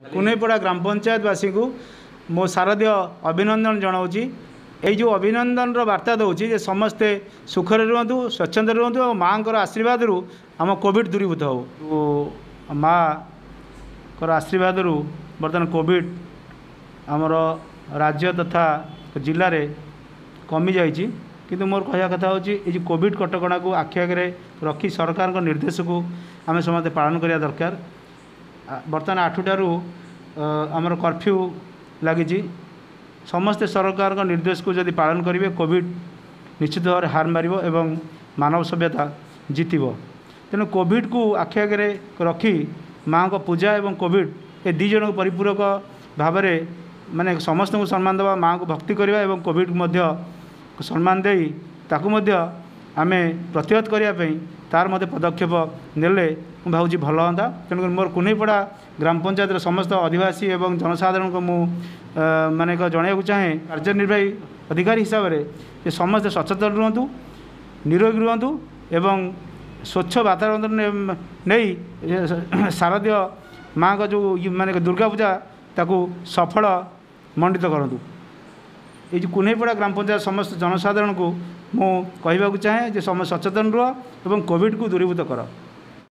କୁନେଇପଡ଼ା ଗ୍ରାମ ପଞ୍ଚାୟତବାସୀଙ୍କୁ ମୋ ଶାରଦୀୟ ଅଭିନନ୍ଦନ ଜଣାଉଛି ଏଇ ଯେଉଁ ଅଭିନନ୍ଦନର ବାର୍ତ୍ତା ଦେଉଛି ଯେ ସମସ୍ତେ ସୁଖରେ ରୁହନ୍ତୁ ସ୍ୱଚ୍ଛନ୍ଦରେ ରୁହନ୍ତୁ ଆଉ ମାଆଙ୍କର ଆଶୀର୍ବାଦରୁ ଆମ କୋଭିଡ଼ ଦୂରୀଭୂତ ହେଉ ମାଆଙ୍କର ଆଶୀର୍ବାଦରୁ ବର୍ତ୍ତମାନ କୋଭିଡ଼ ଆମର ରାଜ୍ୟ ତଥା ଜିଲ୍ଲାରେ କମିଯାଇଛି କିନ୍ତୁ ମୋର କହିବା କଥା ହେଉଛି ଏଇ ଯେଉଁ କୋଭିଡ଼ କଟକଣାକୁ ଆଖି ଆଗରେ ରଖି ସରକାରଙ୍କ ନିର୍ଦ୍ଦେଶକୁ ଆମେ ସମସ୍ତେ ପାଳନ କରିବା ଦରକାର ବର୍ତ୍ତମାନ ଆଠଟାରୁ ଆମର କର୍ଫ୍ୟୁ ଲାଗିଛି। ସମସ୍ତେ ସରକାରଙ୍କ ନିର୍ଦ୍ଦେଶକୁ ଯଦି ପାଳନ କରିବେ କୋଭିଡ଼ ନିଶ୍ଚିତ ଭାବରେ ହାର ମାରିବ ଏବଂ ମାନବ ସଭ୍ୟତା ଜିତିବ। ତେଣୁ କୋଭିଡ଼କୁ ଆଖି ଆଗରେ ରଖି ମାଆଙ୍କ ପୂଜା ଏବଂ କୋଭିଡ଼ ଏ ଦୁଇ ଜଣଙ୍କୁ ପରିପୂରକ ଭାବରେ ମାନେ ସମସ୍ତଙ୍କୁ ସମ୍ମାନ ଦେବା ମାଆଙ୍କୁ ଭକ୍ତି କରିବା ଏବଂ କୋଭିଡ଼କୁ ମଧ୍ୟ ସମ୍ମାନ ଦେଇ ତାକୁ ମଧ୍ୟ ଆମେ ପ୍ରତିହତ କରିବା ପାଇଁ ତାର ମଧ୍ୟ ପଦକ୍ଷେପ ନେଲେ। ମୁଁ ଭାବୁଛି ଭଲ ହୁଅନ୍ତା। ତେଣୁକରି ମୋର କୁନେଇପଡ଼ା ଗ୍ରାମ ପଞ୍ଚାୟତର ସମସ୍ତ ଅଧିବାସୀ ଏବଂ ଜନସାଧାରଣଙ୍କୁ ମୁଁ ଅ, ମାନେ ଏକ ଜଣାଇବାକୁ ଚାହେଁ। କାର୍ଯ୍ୟନିର୍ବାହୀ ଅଧିକାରୀ ହିସାବରେ ଯେ ସମସ୍ତେ ସଚେତନ ରୁହନ୍ତୁ ନିରୋଗୀ ରୁହନ୍ତୁ ଏବଂ ସ୍ୱଚ୍ଛ ବାତାବରଣ ନେ- ନେଇ ଏ, ଶାରଦୀୟ ମାଆଙ୍କ ଯେଉଁ ଇ- ମାନେ ଦୁର୍ଗା ପୂଜା ତାକୁ ସଫଳ ମଣ୍ଡିତ କରନ୍ତୁ। ଏଇ ଯେଉଁ କୁନେଇପଡ଼ା ଗ୍ରାମ ପଞ୍ଚାୟତ ସମସ୍ତ ଜନସାଧାରଣଙ୍କୁ ମୁଁ କହିବାକୁ ଚାହେଁ ଯେ ସମସ୍ତେ ସଚେତନ ରୁହ ଏବଂ କୋଭିଡ଼କୁ ଦୂରୀଭୂତ କର